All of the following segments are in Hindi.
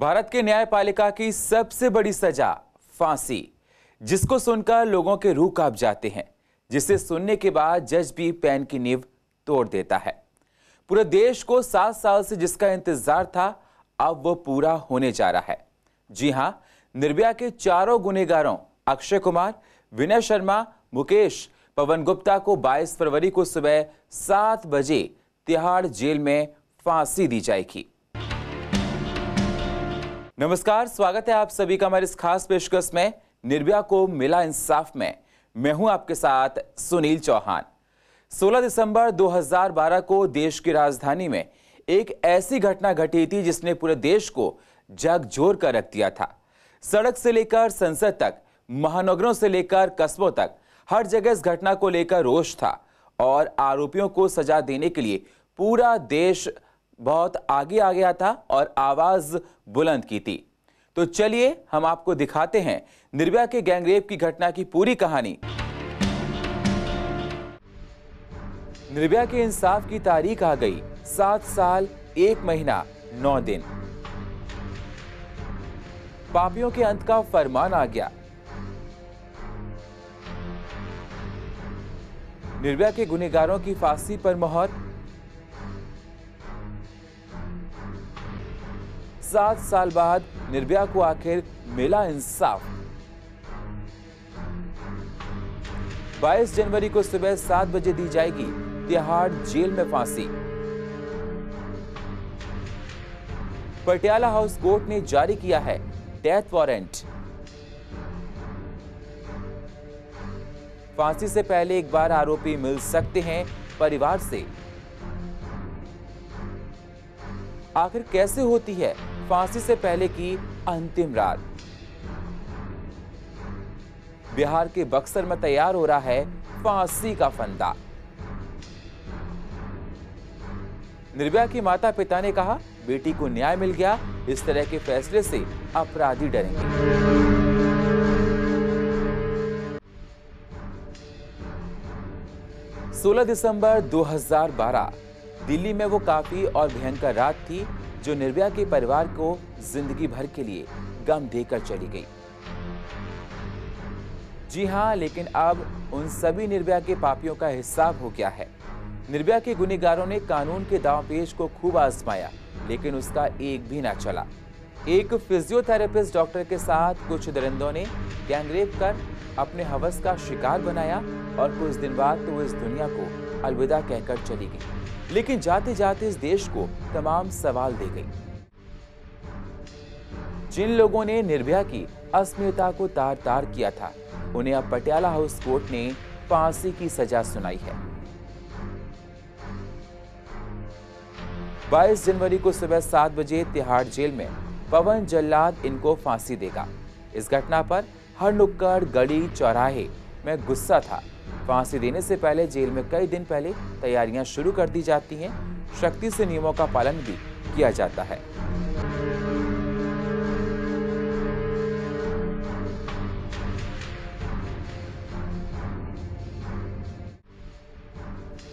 भारत के न्यायपालिका की सबसे बड़ी सजा, फांसी, जिसको सुनकर लोगों के रूह काँप जाते हैं, जिसे सुनने के बाद जज भी पैन की नींव तोड़ देता है। पूरे देश को सात साल से जिसका इंतज़ार था, अब वो पूरा होने जा रहा है। जी हाँ, निर्भया के चारों गुनेगारों अक्षय कुमार, विनय शर्मा, मुकेश, पवन गुप्ता को 22 फरवरी को सुबह सात बजे तिहाड़ जेल में फांसी दी जाएगी। नमस्कार, स्वागत है आप सभी का हमारे इस खास पेशकश में, निर्भया को मिला इंसाफ में। मैं हूँ आपके साथ सुनील चौहान। 16 दिसंबर 2012 को देश की राजधानी में एक ऐसी घटना घटी थी जिसने पूरे देश को झकझोर कर रख दिया था। सड़क से लेकर संसद तक, महानगरों से लेकर कस्बों तक, हर जगह इस घटना को लेकर रोष था और आरोपियों को सजा देने के लिए पूरा देश बहुत आगे आ गया था और आवाज़ बुलंद की थी। तो चलिए हम आपको दिखाते हैं निर्भया के गैंगरेप की घटना की पूरी कहानी। निर्भया के इंसाफ की तारीख आ गई, सात साल, एक महीना, नौ दिन। पापियों के अंत का फरमान आ गया। निर्भया के गुनेगारों की फांसी पर मोहर सात साल बाद निर्भया को आखिर मिला इंसाफ। 22 जनवरी को सुबह सात बजे दी जाएगी तिहाड़ जेल में फांसी। पटियाला हाउस कोर्ट ने जारी किया है डेथ वारंट। फांसी से पहले एक बार आरोपी मिल सकते हैं परिवार से। आखिर कैसे होती है? फांसी से पहले की अंतिम रात। बिहार के बक्सर में तैयार हो रहा है फांसी का फंदा। निर्भया की माता पिता ने कहा, बेटी को न्याय मिल गया, इस तरह के फैसले से अपराधी डरेंगे। 16 दिसंबर 2012 दिल्ली में वो काफ़ी और भयंकर रात थी जो निर्भया के परिवार को ज़िंदगी भर के लिए गम देकर चली गई। जी हाँ, लेकिन अब उन सभी निर्भया के पापियों का हिसाब हो गया है। निर्भया के गुनेगारों ने कानून के दाव पेश को खूब आजमाया, लेकिन उसका एक भी ना चला। एक फिजियोथेरेपिस्ट डॉक्टर के साथ कुछ दरिंदों ने गैंगरेप कर अपने हवस का शिकार बनाया और कुछ दिन बाद तो इस दुनिया को अलविदा कहकर चली गई। लेकिन जाते जाते इस देश को तमाम सवाल दे गई। जिन लोगों ने निर्भया की अस्मियता को तार तार किया था, उन्हें अब पटियाला हाउस कोर्ट ने फांसी की सजा सुनाई है। 22 जनवरी को सुबह सात बजे तिहाड़ जेल में पवन जल्लाद इनको फांसी देगा। इस घटना पर हर नुक्कड़ गली चौराहे में गुस्सा था। फांसी देने से पहले जेल में कई दिन पहले तैयारियाँ शुरू कर दी जाती हैं। शक्ति से नियमों का पालन भी किया जाता है।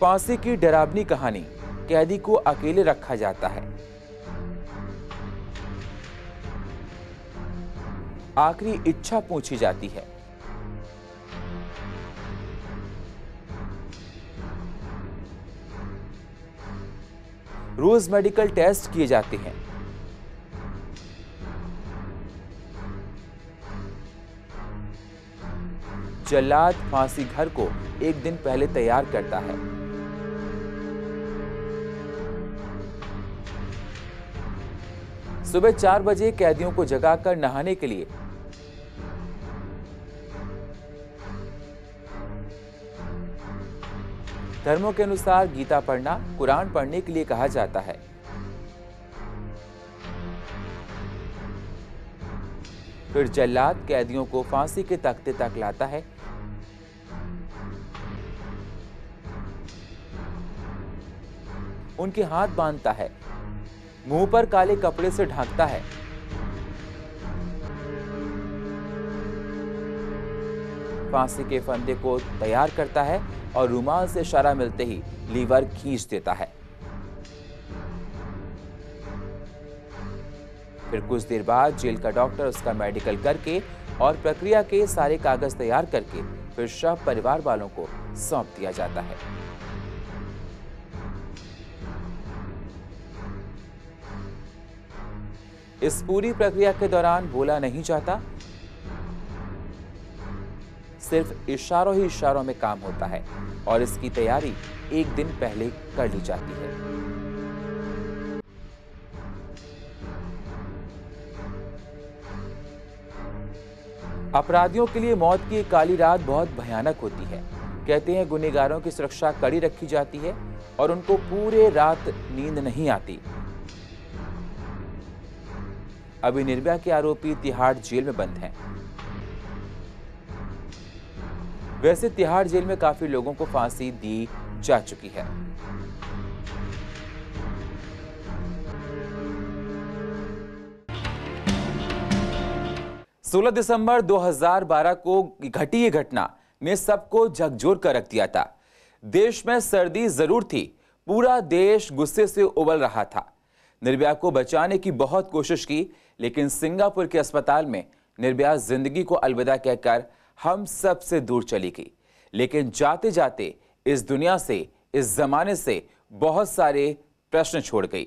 फांसी की डरावनी कहानी कैदी को अकेले रखा जाता है। आखिरी इच्छा पूछी जाती है रोज मेडिकल टेस्ट किए जाते हैं। जल्लाद फांसी घर को एक दिन पहले तैयार करता है। सुबह चार बजे कैदियों को जगाकर नहाने के लिए धर्मों के अनुसार गीता पढ़ना कुरान पढ़ने के लिए कहा जाता है। फिर जल्लाद कैदियों को फांसी के तख्ते तक लाता है। उनके हाथ बांधता है। मुँह पर काले कपड़े से ढांकता है। फांसी के फंदे को तैयार करता है और रुमाल से इशारा मिलते ही लीवर खींच देता है। फिर कुछ देर बाद जेल का डॉक्टर उसका मेडिकल करके और प्रक्रिया के सारे कागज़ तैयार करके फिर शव परिवार वालों को सौंप दिया जाता है। इस पूरी प्रक्रिया के दौरान बोला नहीं जाता सिर्फ़ इशारों ही इशारों में काम होता है और इसकी तैयारी एक दिन पहले कर ली जाती है। अपराधियों के लिए मौत की काली रात बहुत भयानक होती है। कहते हैं गुनेगारों की सुरक्षा कड़ी रखी जाती है और उनको पूरे रात नींद नहीं आती। अभी निर्भया के आरोपी तिहाड़ जेल में बंद हैं। वैसे तिहाड़ जेल में काफ़ी लोगों को फांसी दी जा चुकी है। 16 दिसंबर 2012 को घटी ये घटना ने सबको झकझोर कर रख दिया था। देश में सर्दी ज़रूर थी, पूरा देश गुस्से से उबल रहा था। निर्भया को बचाने की बहुत कोशिश की, लेकिन सिंगापुर के अस्पताल में निर्भया ज़िंदगी को अलविदा कहकर हम सबसे दूर चली गई। लेकिन जाते जाते इस दुनिया से, इस जमाने से बहुत सारे प्रश्न छोड़ गई।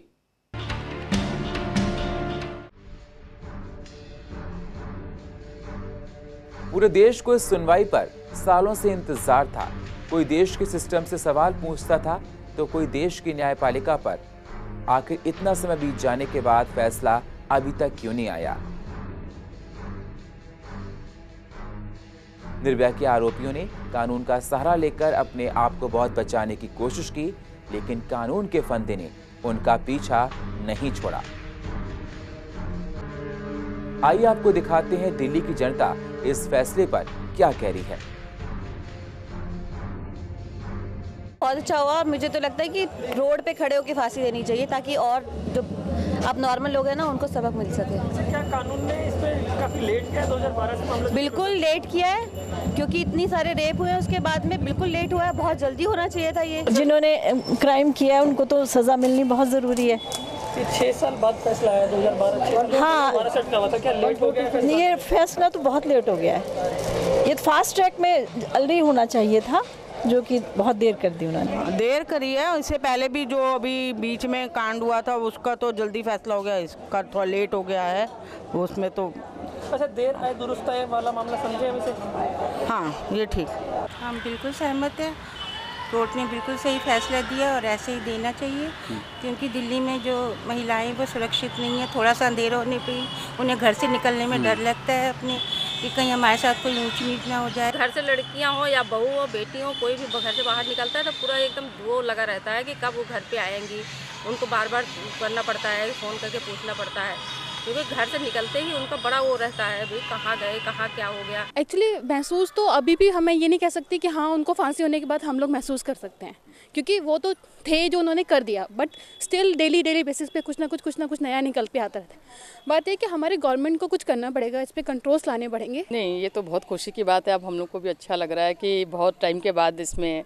पूरे देश को इस सुनवाई पर सालों से इंतज़ार था। कोई देश के सिस्टम से सवाल पूछता था तो कोई देश की न्यायपालिका पर। आखिर इतना समय बीत जाने के बाद फैसला अभी तक क्यों नहीं आया? निर्भया के आरोपियों ने कानून का सहारा लेकर अपने आप को बहुत बचाने की कोशिश की, लेकिन कानून के फंदे ने उनका पीछा नहीं छोड़ा। आइए आपको दिखाते हैं दिल्ली की जनता इस फैसले पर क्या कह रही है। बहुत अच्छा हुआ। मुझे तो लगता है कि रोड पे खड़े होकर फांसी देनी चाहिए ताकि और जो अब नॉर्मल लोग हैं ना, उनको सबक मिल सके। कानून ने इस पर काफ़ी लेट किया 2012 से मामला बिल्कुल लेट किया है क्योंकि इतनी सारे रेप हुए उसके बाद में बिल्कुल लेट हुआ है बहुत जल्दी होना चाहिए था ये। जिन्होंने क्राइम किया है उनको तो सज़ा मिलनी बहुत ज़रूरी है। छह साल बाद फैसला आया दो हज़ार बारह हाँ। का हुआ था क्या लेट हो गया फैसला? ये फैसला तो बहुत लेट हो गया है। ये फास्ट ट्रैक में जल्दी होना चाहिए था। जो कि बहुत देर कर दी उन्होंने। देर करी है इससे पहले भी जो अभी बीच में कांड हुआ था उसका तो जल्दी फैसला हो गया इसका थोड़ा लेट हो गया है उसमें तो अच्छा देर आए दुरुस्त आए वाला मामला समझे हम इसे हाँ ये ठीक। हम बिल्कुल सहमत हैं। कोर्ट ने बिल्कुल सही फैसला दिया और ऐसे ही देना चाहिए क्योंकि दिल्ली में जो महिलाएँ वो सुरक्षित नहीं है थोड़ा सा अंधेर होने पर उन्हें घर से निकलने में डर लगता है अपने। कि कहीं हमारे साथ कोई ऊँच नीच ना हो जाए। घर से लड़कियाँ हो या बहू हो बेटी हो कोई भी घर से बाहर निकलता है तो पूरा एकदम वो लगा रहता है कि कब वो घर पे आएँगी। उनको बार बार करना पड़ता है फ़ोन करके पूछना पड़ता है। क्योंकि घर से निकलते ही उनका बड़ा वो रहता है भाई कहाँ गए कहाँ क्या हो गया। एक्चुअली महसूस तो अभी भी हमें ये नहीं कह सकती कि हाँ उनको फांसी होने के बाद हम लोग महसूस कर सकते हैं। क्योंकि वो तो थे जो उन्होंने कर दिया but still daily daily basis पे कुछ ना कुछ कुछ ना कुछ नया निकल पे आता रहता है। बात है कि हमारे गवर्नमेंट को कुछ करना पड़ेगा इस पर कंट्रोल्स लाने पड़ेंगे। नहीं ये तो बहुत खुशी की बात है अब हम लोग को भी अच्छा लग रहा है कि बहुत टाइम के बाद इसमें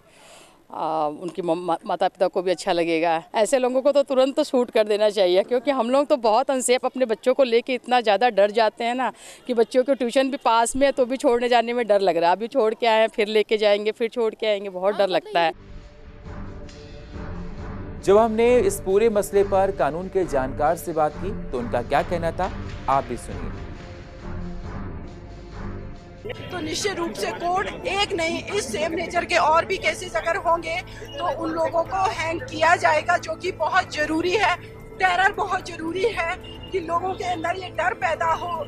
आ, उनकी माता पिता को भी अच्छा लगेगा। ऐसे लोगों को तो तुरंत तो शूट कर देना चाहिए क्योंकि हम लोग तो बहुत अनसेफ अपने बच्चों को लेके इतना ज़्यादा डर जाते हैं ना कि बच्चों को ट्यूशन भी पास में है तो भी छोड़ने जाने में डर लग रहा है। अभी छोड़ के आए फिर लेके जाएँगे फिर छोड़ के आएँगे बहुत डर लगता है। जब हमने इस पूरे मसले पर कानून के जानकार से बात की तो उनका क्या कहना था, आप भी सुनिए। तो निश्चित रूप से कोर्ट एक नहीं, इस सेम नेचर के और भी केसेस अगर होंगे तो उन लोगों को हैंग किया जाएगा, जो कि बहुत ज़रूरी है। टेरर बहुत ज़रूरी है कि लोगों के अंदर ये डर पैदा हो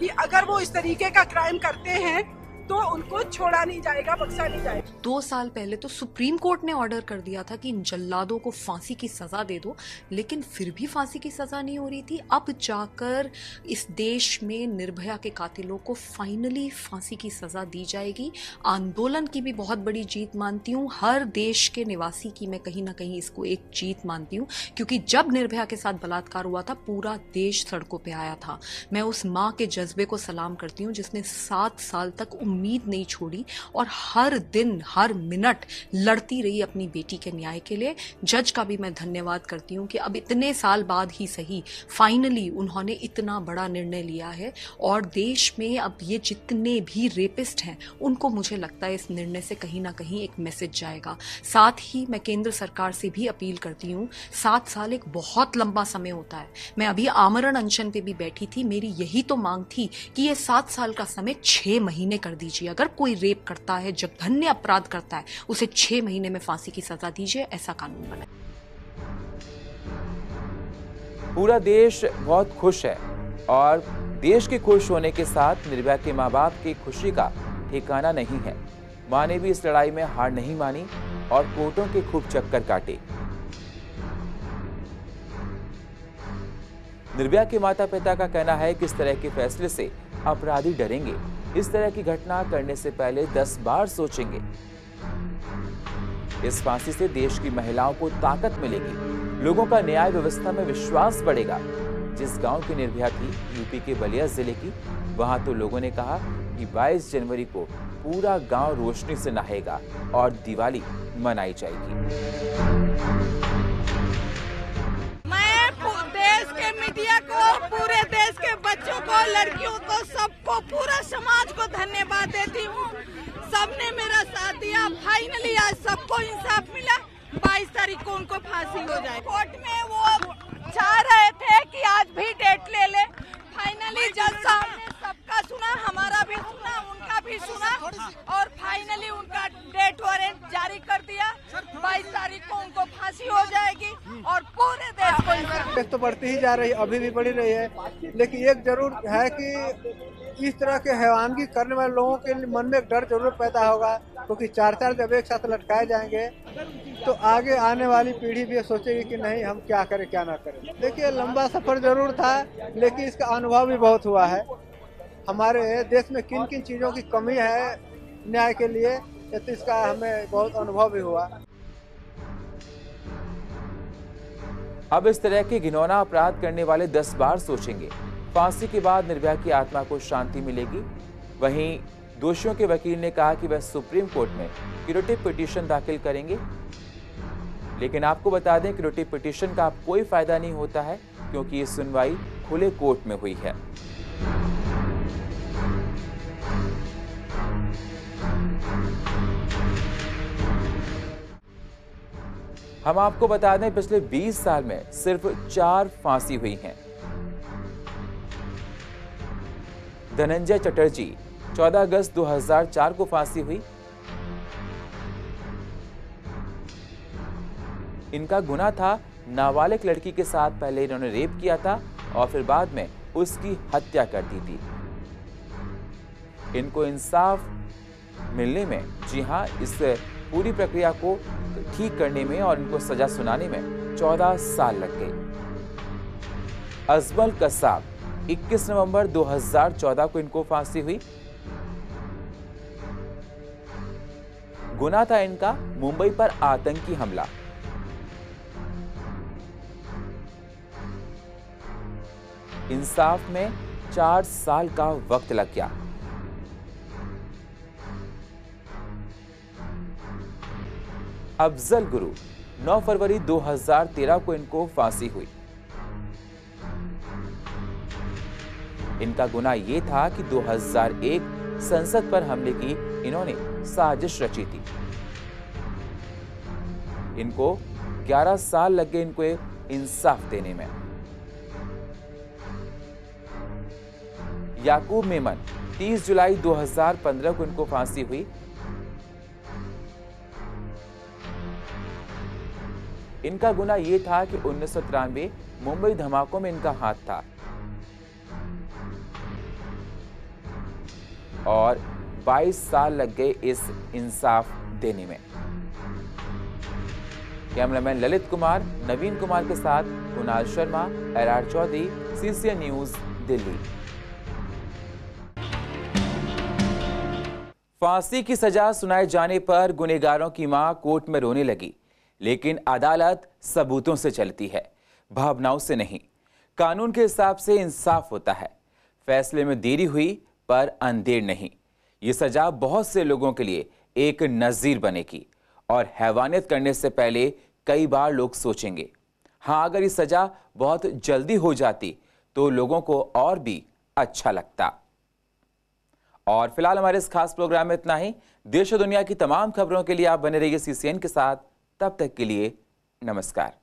कि अगर वो इस तरीके का क्राइम करते हैं तो उनको छोड़ा नहीं जाएगा बख्शा नहीं जाएगा। दो साल पहले तो सुप्रीम कोर्ट ने ऑर्डर कर दिया था कि इन जल्लादों को फांसी की सज़ा दे दो, लेकिन फिर भी फांसी की सज़ा नहीं हो रही थी। अब जाकर इस देश में निर्भया के कातिलों को फाइनली फांसी की सज़ा दी जाएगी। आंदोलन की भी बहुत बड़ी जीत मानती हूँ। हर देश के निवासी की मैं कहीं ना कहीं इसको एक जीत मानती हूँ, क्योंकि जब निर्भया के साथ बलात्कार हुआ था, पूरा देश सड़कों पर आया था। मैं उस माँ के जज्बे को सलाम करती हूँ, जिसने सात साल तक उम्मीद नहीं छोड़ी और हर दिन हर मिनट लड़ती रही अपनी बेटी के न्याय के लिए। जज का भी मैं धन्यवाद करती हूँ कि अब इतने साल बाद ही सही फाइनली उन्होंने इतना बड़ा निर्णय लिया है और देश में अब ये जितने भी रेपिस्ट हैं, उनको मुझे लगता है इस निर्णय से कहीं ना कहीं एक मैसेज जाएगा। साथ ही मैं केंद्र सरकार से भी अपील करती हूँ, सात साल एक बहुत लंबा समय होता है। मैं अभी आमरण अनशन पे भी बैठी थी, मेरी यही तो मांग थी कि ये सात साल का समय छह महीने कर दीजिए। अगर कोई रेप करता है जघन्य अपराध करता है। उसे छह महीने में फांसी की सजा दीजिए, ऐसा कानून बनाए। पूरा देश बहुत खुश है और देश के खुश होने के साथ निर्भया के माँ बाप की खुशी का ठिकाना नहीं है। माँ ने भी इस लड़ाई में हार नहीं मानी और कोर्टों के खूब चक्कर काटे। निर्भया के माता पिता का कहना है कि इस तरह के फैसले से अपराधी डरेंगे। इस तरह की घटना करने से पहले दस बार सोचेंगे। इस फांसी से देश की महिलाओं को ताकत मिलेगी। लोगों का न्याय व्यवस्था में विश्वास बढ़ेगा। जिस गाँव की निर्भया थी, यूपी के बलिया ज़िले की, वहाँ तो लोगों ने कहा कि 22 जनवरी को पूरा गाँव रोशनी से नहाएगा और दिवाली मनाई जाएगी। मैं देश के मीडिया को, पूरे देश के बच्चों को, लड़कियों को, सबको, पूरा समाज को धन्यवाद देती हूँ। सबने मेरा साथ दिया। फाइनली आज सबको इंसाफ मिला। 22 तारीख को उनको फांसी हो जाए कोर्ट में वो चाह रहे थे कि आज भी डेट ले ले। फाइनली जज साहब ने सबका सुना हमारा भी सुना उनका भी सुना। और फाइनली उनका डेट वारंट जारी कर दिया। 22 तारीख को उनको फांसी हो जाएगी और पूरे देश को तो बढ़ती ही जा रही है अभी भी बढ़ी रही है। लेकिन एक ज़रूर है कि इस तरह के हैवानगी करने वाले लोगों के मन में एक डर ज़रूर पैदा होगा, क्योंकि तो चार चार जब एक साथ लटकाए जाएँगे तो आगे आने वाली पीढ़ी भी सोचेगी कि नहीं, हम क्या करें, क्या ना करें। देखिए, लंबा सफ़र ज़रूर था, लेकिन इसका अनुभव भी बहुत हुआ है। हमारे देश में किन किन चीज़ों की कमी है न्याय के लिए तो इसका हमें बहुत अनुभव भी हुआ। अब इस तरह के घिनौना अपराध करने वाले दस बार सोचेंगे। फांसी के बाद निर्भया की आत्मा को शांति मिलेगी। वहीं दोषियों के वकील ने कहा कि वह सुप्रीम कोर्ट में क्यूरेटिव पिटीशन दाखिल करेंगे। लेकिन आपको बता दें क्यूरेटिव पिटीशन का कोई फ़ायदा नहीं होता है, क्योंकि ये सुनवाई खुले कोर्ट में हुई है। हम आपको बता दें, पिछले 20 साल में सिर्फ़ चार फांसी हुई हैं। धनंजय चटर्जी 14 अगस्त 2004 को फांसी हुई। इनका गुना था, नाबालिग लड़की के साथ पहले इन्होंने रेप किया था और फिर बाद में उसकी हत्या कर दी थी। इनको इंसाफ मिलने में, जी हाँ इस पूरी प्रक्रिया को ठीक करने में और इनको सजा सुनाने में 14 साल लग गए। अजमल कसाब 21 नवंबर 2014 को इनको फांसी हुई। गुना था इनका मुंबई पर आतंकी हमला। इंसाफ में चार साल का वक्त लग गया। अफजल गुरु 9 फरवरी 2013 को इनको फांसी हुई। इनका गुना ये था कि 2001 संसद पर हमले की इन्होंने साजिश रची थी। इनको 11 साल लग गए इनको इंसाफ देने में। याकूब मेमन 30 जुलाई 2015 को इनको फांसी हुई। इनका गुना ये था कि उन्नीस सौ तिरानवे मुंबई धमाकों में इनका हाथ था। और 22 साल लग गए इस इंसाफ देने में। कैमरामैन ललित कुमार, नवीन कुमार के साथ Kunal Sharma L R Chaudhary, CCN news, Delhi. फांसी की सजा सुनाए जाने पर गुनेगारों की माँ कोर्ट में रोने लगी, लेकिन अदालत सबूतों से चलती है, भावनाओं से नहीं। कानून के हिसाब से इंसाफ होता है। फैसले में देरी हुई पर अंधेर नहीं। ये सजा बहुत से लोगों के लिए एक नज़ीर बनेगी और हैवानियत करने से पहले कई बार लोग सोचेंगे हाँ अगर ये सज़ा बहुत जल्दी हो जाती तो लोगों को और भी अच्छा लगता। और फ़िलहाल हमारे इस खास प्रोग्राम में इतना ही। देश और दुनिया की तमाम खबरों के लिए आप बने रहिए सीसीएन के साथ। तब तक के लिए नमस्कार।